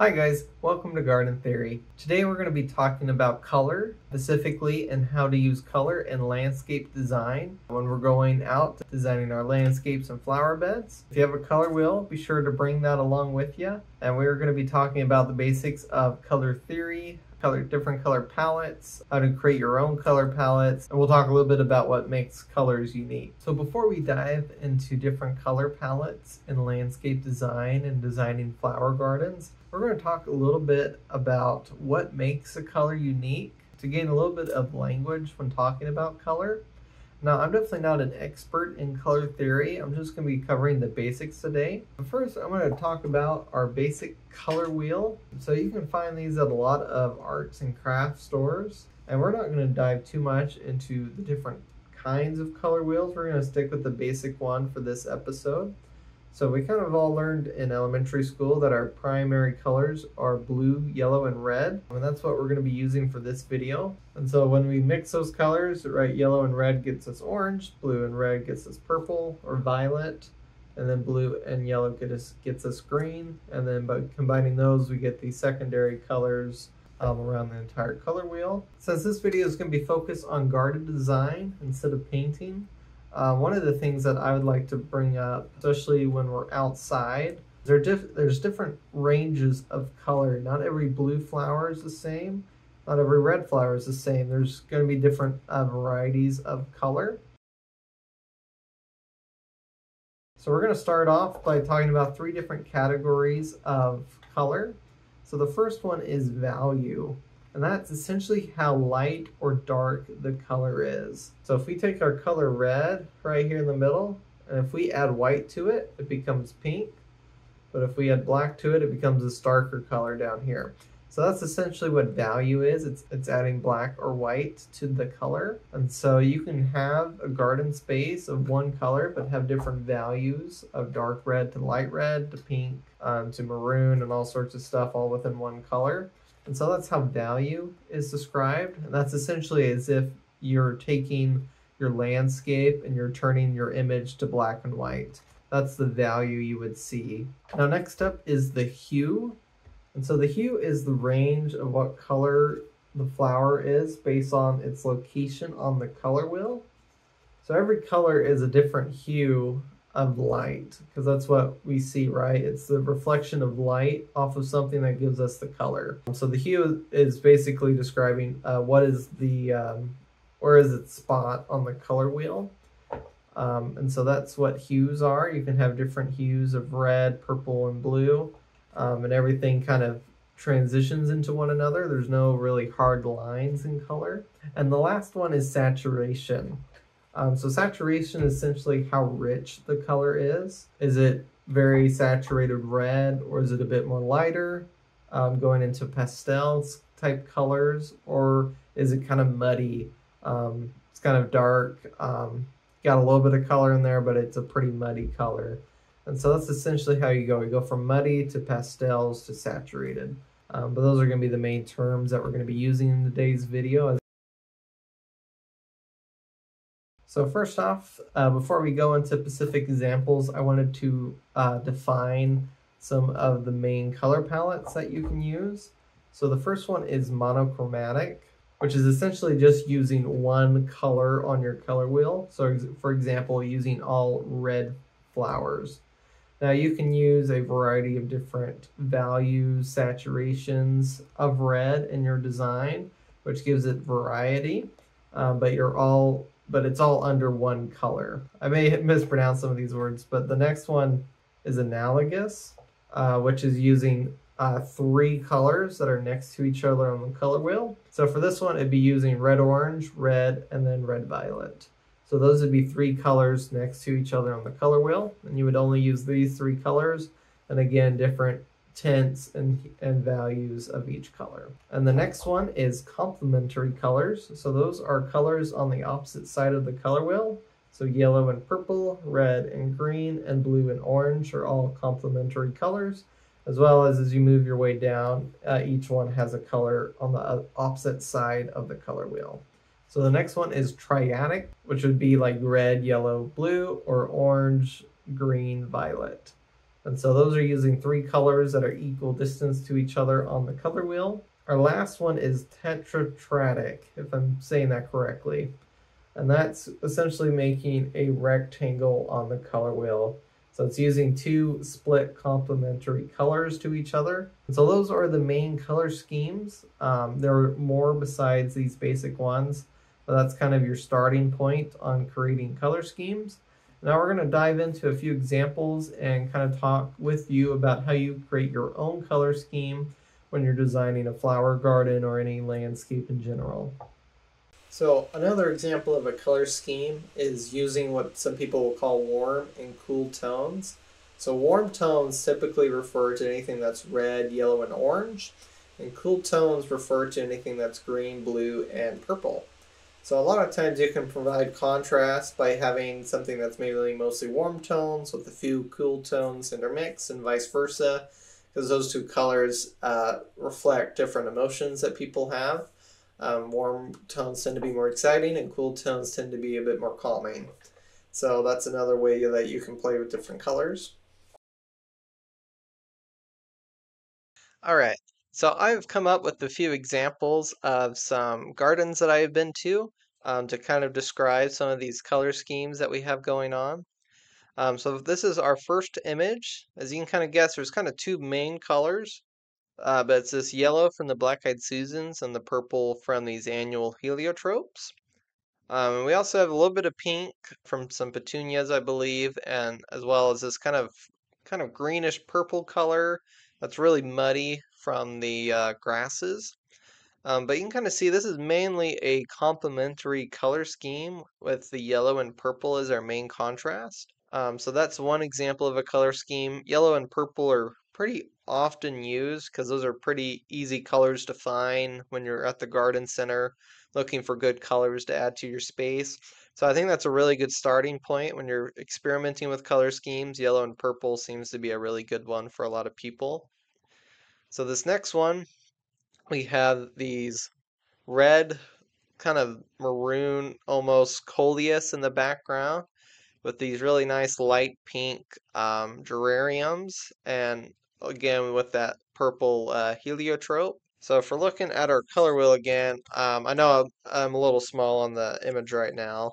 Hi guys, welcome to Garden Theory. Today we're going to be talking about color, specifically and how to use color in landscape design when we're going out designing our landscapes and flower beds. If you have a color wheel, be sure to bring that along with you. And we're going to be talking about the basics of color theory, color different color palettes, how to create your own color palettes, and we'll talk a little bit about what makes colors unique. So before we dive into different color palettes in landscape design and designing flower gardens, we're going to talk a little bit about what makes a color unique to gain a little bit of language when talking about color now, I'm definitely not an expert in color theory. I'm just going to be covering the basics today. But first, I'm going to talk about our basic color wheel. So you can find these at a lot of arts and craft stores. And we're not going to dive too much into the different kinds of color wheels. We're going to stick with the basic one for this episode. So we kind of all learned in elementary school that our primary colors are blue, yellow, and red. And that's what we're going to be using for this video. And so when we mix those colors, right, yellow and red gets us orange, blue and red gets us purple or violet, and then blue and yellow get us, gets us green. And then by combining those, we get the secondary colors um, around the entire color wheel. Since this video is going to be focused on garden design instead of painting, uh, one of the things that I would like to bring up, especially when we're outside, there diff there's different ranges of color. Not every blue flower is the same. Not every red flower is the same. There's going to be different uh, varieties of color. So we're going to start off by talking about three different categories of color. So the first one is value. And that's essentially how light or dark the color is. So if we take our color red right here in the middle, and if we add white to it, it becomes pink. But if we add black to it, it becomes this darker color down here. So that's essentially what value is. It's, it's adding black or white to the color. And so you can have a garden space of one color, but have different values of dark red to light red to pink um, to maroon and all sorts of stuff all within one color. And so that's how value is described. And that's essentially as if you're taking your landscape and you're turning your image to black and white. That's the value you would see. Now next up is the hue. And so the hue is the range of what color the flower is based on its location on the color wheel. So every color is a different hue of light because that's what we see, right? It's the reflection of light off of something that gives us the color. So the hue is basically describing uh, what is the, um, where is its spot on the color wheel. Um, and so that's what hues are. You can have different hues of red, purple, and blue, um, and everything kind of transitions into one another. There's no really hard lines in color. And the last one is saturation. Um, so saturation is essentially how rich the color is. Is it very saturated red or is it a bit more lighter, um, going into pastels type colors, or is it kind of muddy? Um, it's kind of dark, um, got a little bit of color in there, but it's a pretty muddy color. And so that's essentially how you go. You go from muddy to pastels to saturated. Um, but those are going to be the main terms that we're going to be using in today's video. So first off, uh, before we go into specific examples, I wanted to uh, define some of the main color palettes that you can use. So the first one is monochromatic, which is essentially just using one color on your color wheel. So for example, using all red flowers. Now you can use a variety of different values, saturations of red in your design, which gives it variety, um, but you're all but it's all under one color. I may mispronounce some of these words, but the next one is analogous, uh, which is using uh, three colors that are next to each other on the color wheel. So for this one, it'd be using red orange, red, and then red violet. So those would be three colors next to each other on the color wheel, and you would only use these three colors, and again, different tints and, and values of each color. And the next one is complementary colors. So those are colors on the opposite side of the color wheel. So yellow and purple, red and green, and blue and orange are all complementary colors. As well as as you move your way down, uh, each one has a color on the opposite side of the color wheel. So the next one is triadic, which would be like red, yellow, blue, or orange, green, violet. And so those are using three colors that are equal distance to each other on the color wheel. Our last one is tetratratic, if I'm saying that correctly. And that's essentially making a rectangle on the color wheel. So it's using two split complementary colors to each other. And so those are the main color schemes. Um, there are more besides these basic ones, but that's kind of your starting point on creating color schemes. Now we're going to dive into a few examples and kind of talk with you about how you create your own color scheme when you're designing a flower garden or any landscape in general. So another example of a color scheme is using what some people will call warm and cool tones. So warm tones typically refer to anything that's red, yellow, and orange, and cool tones refer to anything that's green, blue, and purple. So a lot of times you can provide contrast by having something that's maybe mostly warm tones with a few cool tones intermixed and vice versa, because those two colors uh, reflect different emotions that people have. Um, warm tones tend to be more exciting, and cool tones tend to be a bit more calming. So that's another way that you can play with different colors. All right, so I've come up with a few examples of some gardens that I have been to um, to kind of describe some of these color schemes that we have going on. Um, so this is our first image. As you can kind of guess, there's kind of two main colors. Uh, but it's this yellow from the black-eyed Susans and the purple from these annual heliotropes. Um, we also have a little bit of pink from some petunias, I believe, and as well as this kind of kind of greenish purple color that's really muddy from the uh, grasses. Um, but you can kind of see this is mainly a complementary color scheme with the yellow and purple as our main contrast. Um, so that's one example of a color scheme. Yellow and purple are pretty often used because those are pretty easy colors to find when you're at the garden center looking for good colors to add to your space. So I think that's a really good starting point when you're experimenting with color schemes. Yellow and purple seems to be a really good one for a lot of people. So this next one, we have these red, kind of maroon, almost coleus in the background with these really nice light pink um, geraniums and again with that purple uh, heliotrope. So if we're looking at our color wheel again, um, I know I'm a little small on the image right now,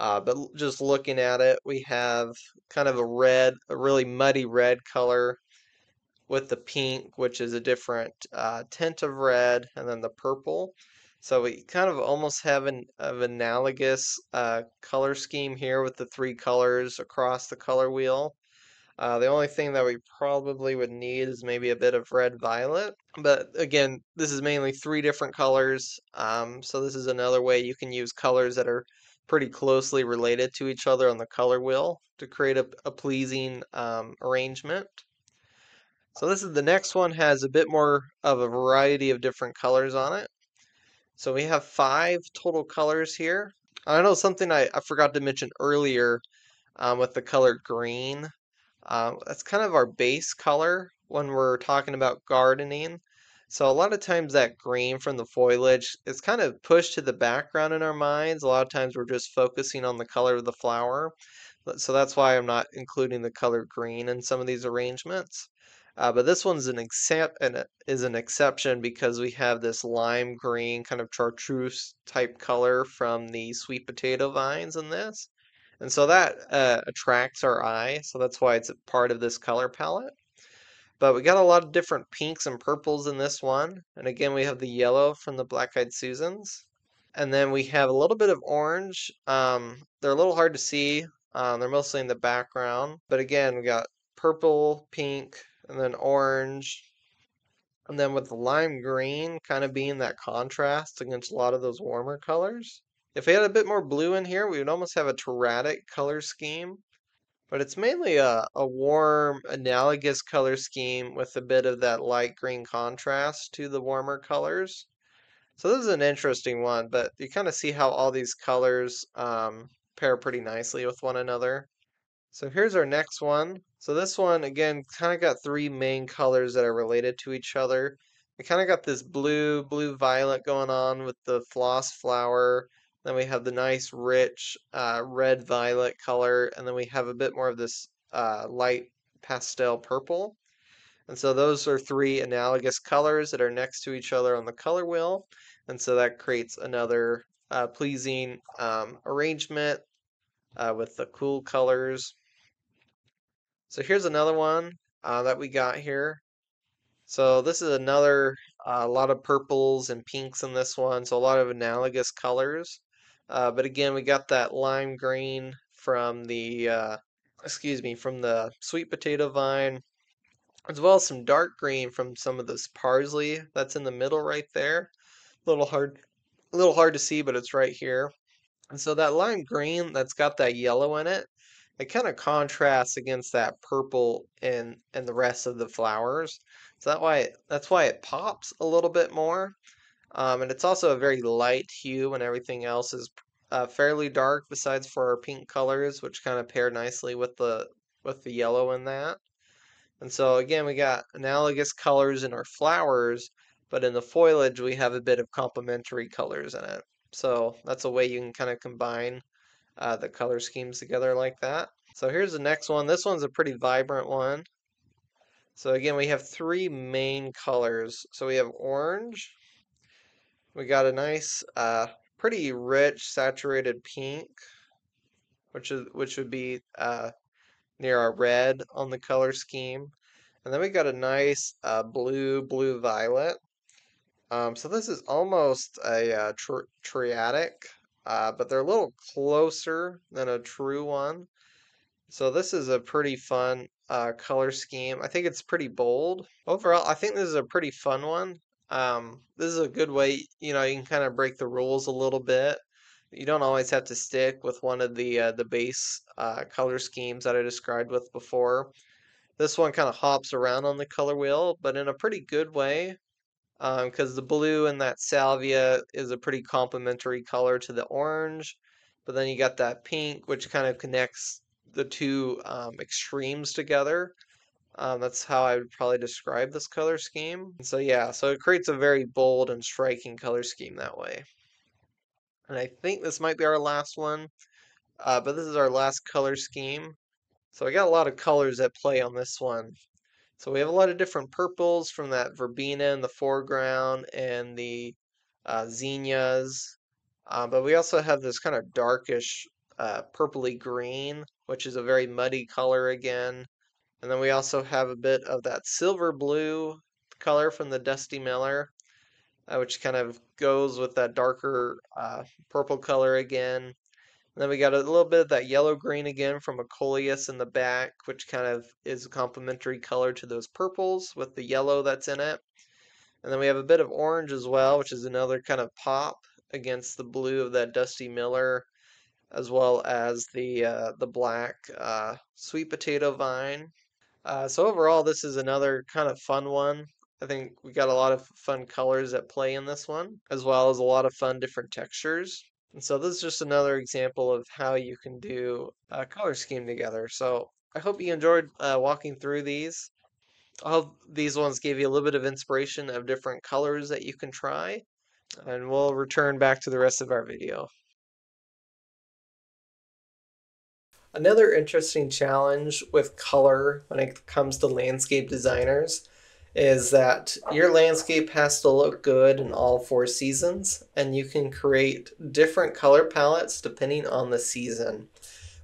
uh, but just looking at it, we have kind of a red, a really muddy red color with the pink, which is a different uh, tint of red, and then the purple. So we kind of almost have an analogous uh, color scheme here with the three colors across the color wheel. Uh, the only thing that we probably would need is maybe a bit of red violet. But again, this is mainly three different colors. Um, so this is another way you can use colors that are pretty closely related to each other on the color wheel to create a, a pleasing um, arrangement. So this is the next one has a bit more of a variety of different colors on it. So we have five total colors here. I know something I, I forgot to mention earlier um, with the color green. Uh, that's kind of our base color when we're talking about gardening. So a lot of times that green from the foliage is kind of pushed to the background in our minds. A lot of times we're just focusing on the color of the flower. So that's why I'm not including the color green in some of these arrangements. Uh, but this one's an except and is an exception because we have this lime green kind of chartreuse type color from the sweet potato vines in this. And so that uh, attracts our eye, so that's why it's a part of this color palette. But we got a lot of different pinks and purples in this one. And again, we have the yellow from the Black-Eyed Susans. And then we have a little bit of orange. Um, they're a little hard to see. Um, they're mostly in the background. But again, we got purple, pink, and then orange. And then with the lime green kind of being that contrast against a lot of those warmer colors. If we had a bit more blue in here, we would almost have a terratic color scheme. But it's mainly a, a warm, analogous color scheme with a bit of that light green contrast to the warmer colors. So this is an interesting one, but you kind of see how all these colors um, pair pretty nicely with one another. So here's our next one. So this one, again, kind of got three main colors that are related to each other. We kind of got this blue, blue-violet going on with the floss flower, then we have the nice rich uh, red violet color, and then we have a bit more of this uh, light pastel purple. And so those are three analogous colors that are next to each other on the color wheel. And so that creates another uh, pleasing um, arrangement uh, with the cool colors. So here's another one uh, that we got here. So this is another, a uh, lot of purples and pinks in this one, so a lot of analogous colors. Uh, but again, we got that lime green from the, uh, excuse me, from the sweet potato vine, as well as some dark green from some of this parsley that's in the middle right there. A little hard, a little hard to see, but it's right here. And so that lime green that's got that yellow in it, it kind of contrasts against that purple and and the rest of the flowers. So that why it, that's why it pops a little bit more. Um, and it's also a very light hue when everything else is uh, fairly dark besides for our pink colors, which kind of pair nicely with the with the yellow in that. And so again, we got analogous colors in our flowers, but in the foliage we have a bit of complementary colors in it. So that's a way you can kind of combine uh, the color schemes together like that. So here's the next one. This one's a pretty vibrant one. So again, we have three main colors. So we have orange. We got a nice, uh, pretty rich saturated pink, which is which would be uh, near our red on the color scheme. And then we got a nice uh, blue, blue violet. Um, so this is almost a uh, tri triadic uh, but they're a little closer than a true one. So this is a pretty fun uh, color scheme. I think it's pretty bold. Overall, I think this is a pretty fun one. Um, this is a good way, you know, you can kind of break the rules a little bit. You don't always have to stick with one of the uh, the base uh, color schemes that I described with before. This one kind of hops around on the color wheel, but in a pretty good way because um, the blue in that salvia is a pretty complementary color to the orange. But then you got that pink, which kind of connects the two um, extremes together. Um, that's how I would probably describe this color scheme. so yeah, so it creates a very bold and striking color scheme that way. And I think this might be our last one, uh, but this is our last color scheme. So I got a lot of colors at play on this one. So we have a lot of different purples from that verbena in the foreground and the uh, zinnias. Uh, but we also have this kind of darkish uh, purpley green, which is a very muddy color again. And then we also have a bit of that silver blue color from the Dusty Miller, uh, which kind of goes with that darker uh, purple color again. And then we got a little bit of that yellow green again from a coleus in the back, which kind of is a complementary color to those purples with the yellow that's in it. And then we have a bit of orange as well, which is another kind of pop against the blue of that Dusty Miller, as well as the uh, the black uh, sweet potato vine. Uh, so overall, this is another kind of fun one. I think we got a lot of fun colors at play in this one, as well as a lot of fun different textures. And so this is just another example of how you can do a color scheme together. So I hope you enjoyed uh, walking through these. I hope these ones gave you a little bit of inspiration of different colors that you can try. And we'll return back to the rest of our video. Another interesting challenge with color when it comes to landscape designers is that your landscape has to look good in all four seasons, and you can create different color palettes depending on the season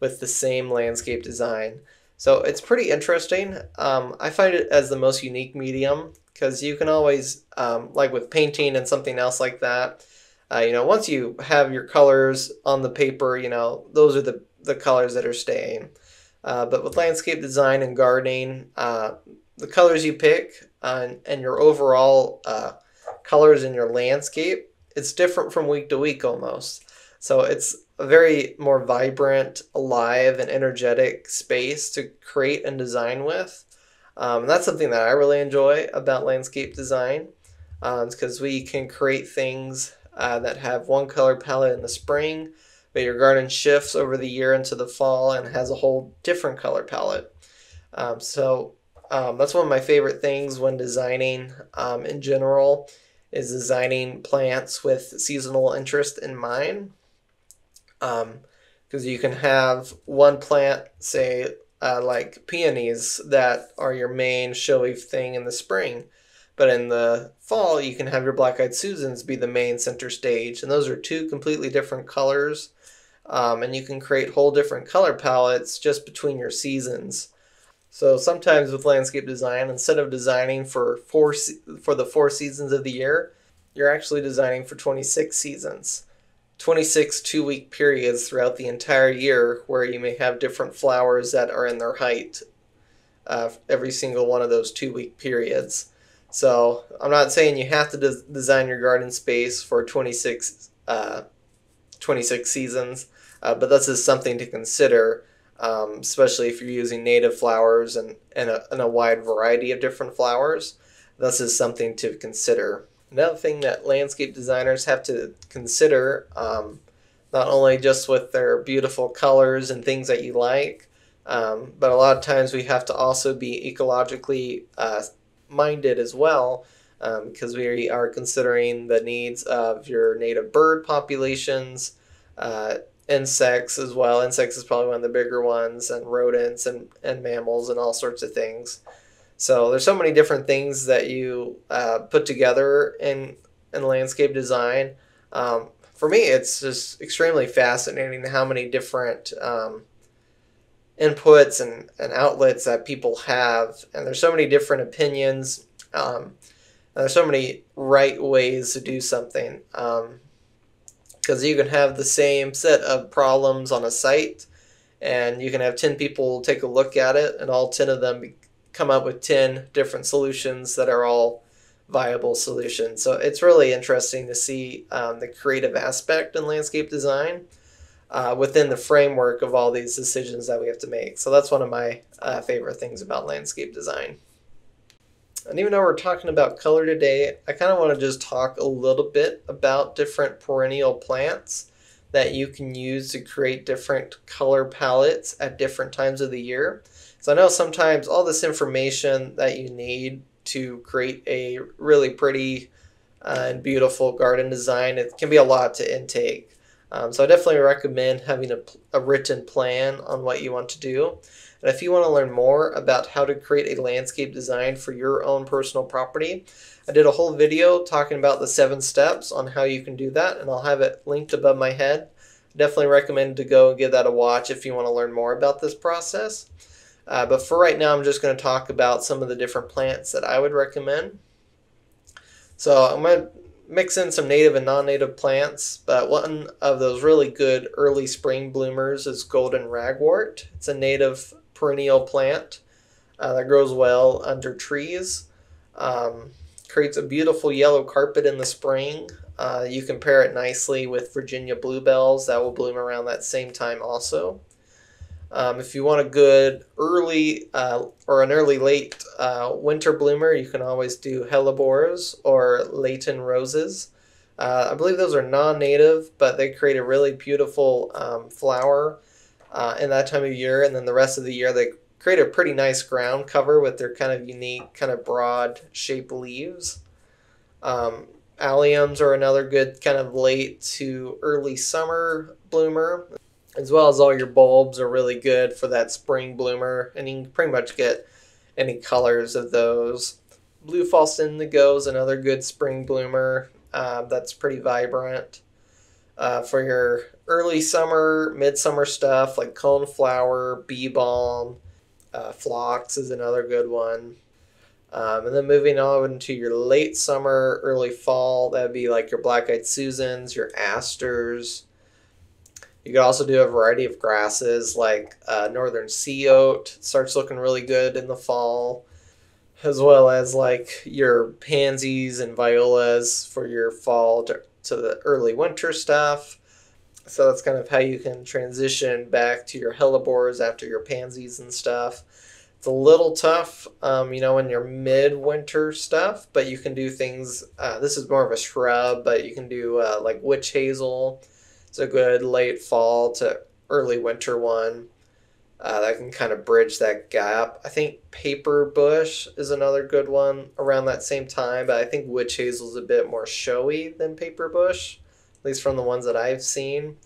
with the same landscape design. So it's pretty interesting. Um, I find it as the most unique medium because you can always, um, like with painting and something else like that, uh, you know, once you have your colors on the paper, you know, those are the, the colors that are staying. Uh, but with landscape design and gardening, uh, the colors you pick and, and your overall uh, colors in your landscape, it's different from week to week almost. So it's a very more vibrant, alive, and energetic space to create and design with. Um, that's something that I really enjoy about landscape design because um, we can create things uh, that have one color palette in the spring, but your garden shifts over the year into the fall and has a whole different color palette. Um, so um, that's one of my favorite things when designing um, in general is designing plants with seasonal interest in mind. Because um, you can have one plant, say uh, like peonies that are your main showy thing in the spring. But in the fall, you can have your black eyed Susans be the main center stage. And those are two completely different colors. Um, and you can create whole different color palettes just between your seasons. So sometimes with landscape design, instead of designing for four for the four seasons of the year, you're actually designing for 26 seasons. 26 two week periods throughout the entire year where you may have different flowers that are in their height uh, every single one of those two week periods. So I'm not saying you have to des- design your garden space for 26, uh, 26 seasons, uh, but this is something to consider, um, especially if you're using native flowers and, and, a, and a wide variety of different flowers. This is something to consider. Another thing that landscape designers have to consider, um, not only just with their beautiful colors and things that you like, um, but a lot of times we have to also be ecologically uh, minded as well because um, we are considering the needs of your native bird populations, uh, insects as well. Insects is probably one of the bigger ones, and rodents and, and mammals and all sorts of things. So there's so many different things that you uh, put together in in landscape design. Um, for me, it's just extremely fascinating how many different um, inputs and, and outlets that people have, and there's so many different opinions. Um, there's so many right ways to do something. Because you can have the same set of problems on a site, and you can have 10 people take a look at it, and all 10 of them come up with 10 different solutions that are all viable solutions. So it's really interesting to see um, the creative aspect in landscape design uh, within the framework of all these decisions that we have to make. So that's one of my uh, favorite things about landscape design. And even though we're talking about color today, I kind of want to just talk a little bit about different perennial plants that you can use to create different color palettes at different times of the year. So I know sometimes all this information that you need to create a really pretty uh, and beautiful garden design, it can be a lot to intake. Um, so I definitely recommend having a, a written plan on what you want to do. And if you want to learn more about how to create a landscape design for your own personal property, I did a whole video talking about the seven steps on how you can do that, and I'll have it linked above my head. Definitely recommend to go and give that a watch if you want to learn more about this process. Uh, but for right now, I'm just going to talk about some of the different plants that I would recommend. So I'm going to mix in some native and non-native plants, but one of those really good early spring bloomers is golden ragwort. It's a native perennial plant uh, that grows well under trees. Um, creates a beautiful yellow carpet in the spring. Uh, you can pair it nicely with Virginia bluebells that will bloom around that same time also. Um, if you want a good early uh, or an early late uh, winter bloomer, you can always do hellebores or Lenten roses. Uh, I believe those are non-native, but they create a really beautiful um, flower uh, in that time of year, and then the rest of the year they create a pretty nice ground cover with their kind of unique, kind of broad shaped leaves. Um, alliums are another good kind of late to early summer bloomer as well as all your bulbs are really good for that spring bloomer and you can pretty much get any colors of those blue false indigo is another good spring bloomer uh, that's pretty vibrant uh, for your early summer midsummer stuff like coneflower bee balm uh, phlox is another good one um, and then moving on into your late summer early fall that'd be like your black-eyed susans your asters you could also do a variety of grasses like uh, northern sea oat. Starts looking really good in the fall, as well as like your pansies and violas for your fall to, to the early winter stuff. So that's kind of how you can transition back to your hellebores after your pansies and stuff. It's a little tough, um, you know, in your mid-winter stuff, but you can do things. Uh, this is more of a shrub, but you can do uh, like witch hazel it's a good late fall to early winter one uh, that can kind of bridge that gap. I think paper bush is another good one around that same time, but I think witch hazel is a bit more showy than paper bush, least from the ones that I've seen.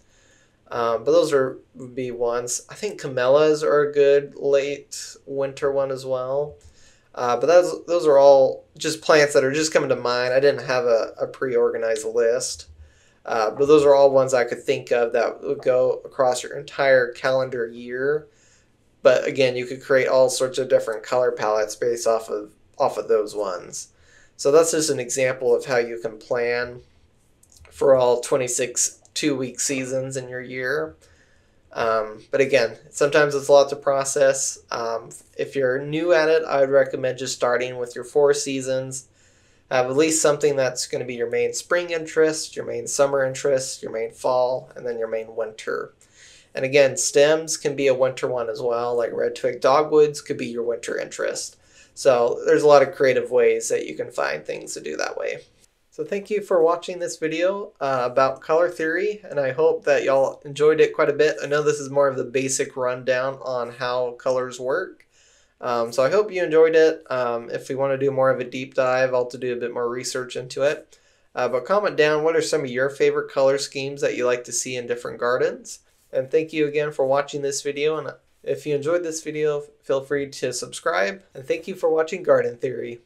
Um, but those are would be ones. I think camellias are a good late winter one as well. Uh, but those those are all just plants that are just coming to mind. I didn't have a, a pre-organized list. Uh, but those are all ones I could think of that would go across your entire calendar year. But again, you could create all sorts of different color palettes based off of off of those ones. So that's just an example of how you can plan for all 26 two week seasons in your year. Um, but again, sometimes it's a lot to process. Um, if you're new at it, I would recommend just starting with your four seasons. Have at least something that's going to be your main spring interest, your main summer interest, your main fall, and then your main winter. And again, stems can be a winter one as well, like red twig dogwoods could be your winter interest. So there's a lot of creative ways that you can find things to do that way. So thank you for watching this video uh, about color theory, and I hope that y'all enjoyed it quite a bit. I know this is more of the basic rundown on how colors work. Um, so I hope you enjoyed it. Um, if we want to do more of a deep dive, I'll have to do a bit more research into it. Uh, but comment down what are some of your favorite color schemes that you like to see in different gardens. And thank you again for watching this video. And if you enjoyed this video, feel free to subscribe. And thank you for watching Garden Theory.